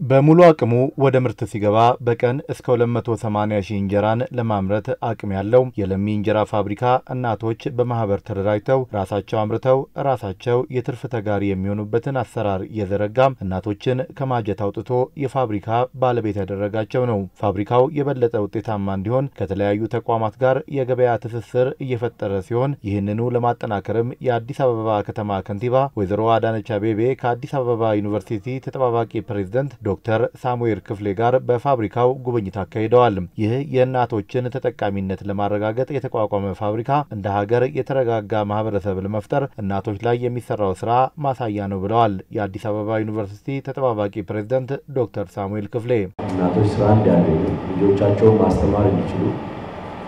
በሙሉ አቅሙ ወደ ምርት ሲገባ በቀን እስከ 280 ሺህ እንጀራን ለማምረት አቅም ያለው የለሚ እንጀራ ፋብሪካ እናቶች በማህበር ተደራጅተው ራሳቸው አምርተው ራሳቸው የትርፍ ተጋሪ የሚሆኑበትን አሰራር እየዘረጋ እናቶችን ከማጀት አውጥቶ የፋብሪካ ባለቤት ያደረጋቸው ነው። ፋብሪካው የበለጠ ውጤታማ እንዲሆን ከተለያዩ ተቋማት ጋር የገበያ ትስስር እየፈጠረ ሲሆን ይህንኑ ለማጠናከርም የአዲስ አበባ ከተማ ከንቲባ ወይዘሮ አዳነች አቤቤ ከአዲስ አበባ ዩኒቨርሲቲ ተጠባባቂ ፕሬዝደንት ዶክተር ሳሙኤል ክፍሌ ጋር በፋብሪካው ጉብኝት አካሂደዋል። ይህ የእናቶችን ተጠቃሚነት ለማረጋገጥ የተቋቋመ ፋብሪካ እንደ ሀገር የተረጋጋ ማህበረሰብ ለመፍጠር እናቶች ላይ የሚሰራው ስራ ማሳያ ነው ብለዋል። የአዲስ አበባ ዩኒቨርሲቲ ተጠባባቂ ፕሬዝደንት ዶክተር ሳሙኤል ክፍሌ እናቶች ስራ እንዲያገኙ፣ ልጆቻቸውን ማስተማር እንዲችሉ፣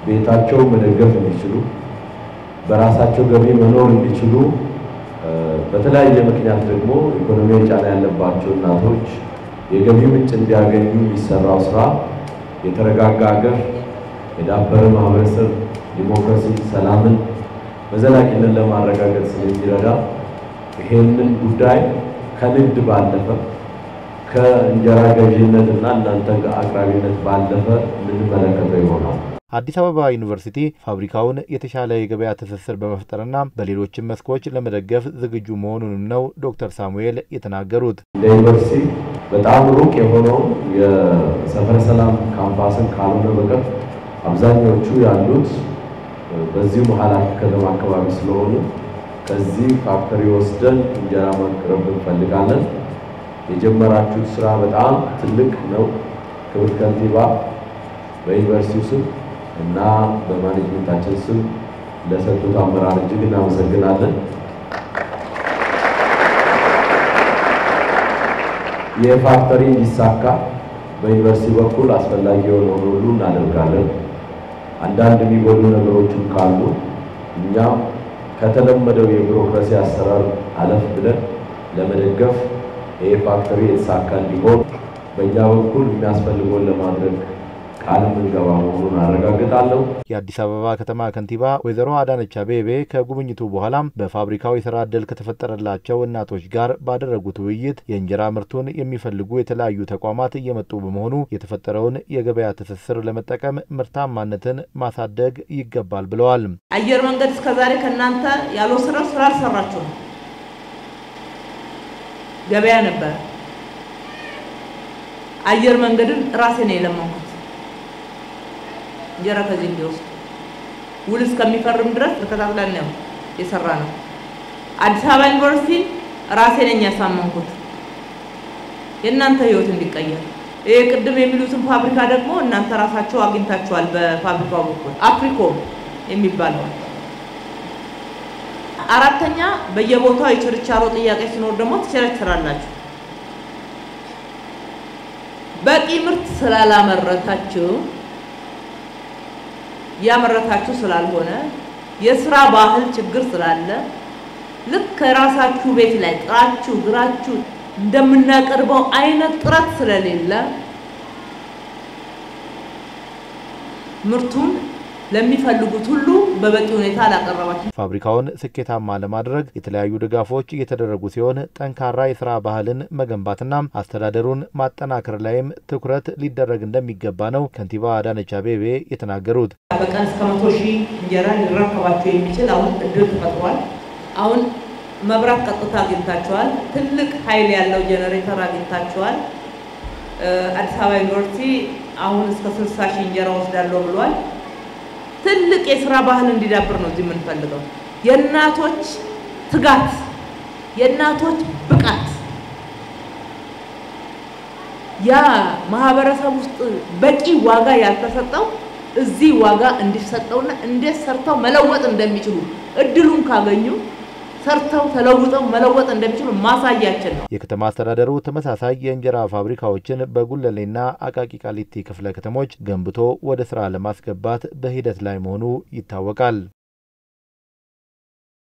ቤታቸው መደገፍ እንዲችሉ፣ በራሳቸው ገቢ መኖር እንዲችሉ በተለያየ ምክንያት ደግሞ ኢኮኖሚያዊ ጫና ያለባቸው እናቶች የገቢ ምንጭ እንዲያገኙ የሚሰራው ስራ የተረጋጋ ሀገር፣ የዳበረ ማህበረሰብ፣ ዲሞክራሲ፣ ሰላምን በዘላቂነት ለማረጋገጥ ስለሚረዳ ይሄንን ጉዳይ ከንግድ ባለፈ ከእንጀራ ገዢነት እና እናንተ አቅራቢነት ባለፈ የምንመለከተው ይሆናል። አዲስ አበባ ዩኒቨርሲቲ ፋብሪካውን የተሻለ የገበያ ትስስር በመፍጠርና በሌሎችም መስኮች ለመደገፍ ዝግጁ መሆኑንም ነው ዶክተር ሳሙኤል የተናገሩት። እንደ ዩኒቨርሲቲ በጣም ሩቅ የሆነው የሰፈረ ሰላም ካምፓስን ካልሆነ በቀር አብዛኞቹ ያሉት በዚሁ መሀል ከተማ አካባቢ ስለሆኑ ከዚህ ፋክተሪ ወስደን እንጀራ ማቅረብ እንፈልጋለን። የጀመራችሁት ስራ በጣም ትልቅ ነው። ክብር ከንቲባ በዩኒቨርሲቲው ስም እና በማኔጅመንታችን ስም ለሰጡት አመራር እጅግ እናመሰግናለን። ይህ ፋክተሪ እንዲሳካ በዩኒቨርሲቲ በኩል አስፈላጊ የሆነውን ሁሉ እናደርጋለን። አንዳንድ የሚጎሉ ነገሮችም ካሉ እኛም ከተለመደው የቢሮክራሲ አሰራር አለፍ ብለን ለመደገፍ ይህ ፋክተሪ የተሳካ እንዲሆን በእኛ በኩል የሚያስፈልገውን ለማድረግ ቃል የምንገባ መሆኑን አረጋግጣለሁ። የአዲስ አበባ ከተማ ከንቲባ ወይዘሮ አዳነች አቤቤ ከጉብኝቱ በኋላም በፋብሪካው የስራ ዕድል ከተፈጠረላቸው እናቶች ጋር ባደረጉት ውይይት የእንጀራ ምርቱን የሚፈልጉ የተለያዩ ተቋማት እየመጡ በመሆኑ የተፈጠረውን የገበያ ትስስር ለመጠቀም ምርታማነትን ማሳደግ ይገባል ብለዋል። አየር መንገድ እስከዛሬ ከእናንተ ያልወሰደው ስራ አልሰራችሁ ነው። ገበያ ነበር። አየር መንገድን ራሴ ነው የለመንኩት እንጀራ ከዚህ እንዲወስድ ውል እስከሚፈርም ድረስ ተከታትለን ነው የሰራ ነው። አዲስ አበባ ዩኒቨርሲቲ ራሴ ነኝ ያሳመንኩት የእናንተ ህይወት እንዲቀየር። ይሄ ቅድም የሚሉትን ፋብሪካ ደግሞ እናንተ ራሳችሁ አግኝታችኋል። በፋብሪካው በኩል አፍሪኮም የሚባለው አራተኛ፣ በየቦታው የችርቻሮ ጥያቄ ሲኖር ደግሞ ትቸረችራላችሁ። በቂ ምርት ስላላመረታችሁ ያመረታችሁ ስላልሆነ የስራ ባህል ችግር ስላለ ልክ ከራሳችሁ ቤት ላይ ጥራችሁ ግራችሁ እንደምናቀርበው አይነት ጥረት ስለሌለ ምርቱን ለሚፈልጉት ሁሉ በበቂ ሁኔታ አላቀረባችሁ። ፋብሪካውን ስኬታማ ለማድረግ የተለያዩ ድጋፎች እየተደረጉ ሲሆን ጠንካራ የስራ ባህልን መገንባትና አስተዳደሩን ማጠናከር ላይም ትኩረት ሊደረግ እንደሚገባ ነው ከንቲባ አዳነች አቤቤ የተናገሩት። በቀን እስከ መቶ ሺህ እንጀራ ሊረከባቸው የሚችል አሁን እድል ተፈጥሯል። አሁን መብራት ቀጥታ አግኝታቸዋል። ትልቅ ኃይል ያለው ጄኔሬተር አግኝታቸዋል። አዲስ አበባ ዩኒቨርሲቲ አሁን እስከ ስልሳ ሺህ እንጀራ ወስዳለሁ ብሏል። ትልቅ የስራ ባህል እንዲዳብር ነው እዚህ የምንፈልገው። የእናቶች ትጋት፣ የእናቶች ብቃት ያ ማህበረሰብ ውስጥ በቂ ዋጋ ያልተሰጠው እዚህ ዋጋ እንዲሰጠውና እንዴት ሰርተው መለወጥ እንደሚችሉ እድሉን ካገኙ ሰርተው ተለውጠው መለወጥ እንደሚችሉ ማሳያችን ነው። የከተማ አስተዳደሩ ተመሳሳይ የእንጀራ ፋብሪካዎችን በጉለሌና አቃቂ ቃሊቲ ክፍለ ከተሞች ገንብቶ ወደ ስራ ለማስገባት በሂደት ላይ መሆኑ ይታወቃል።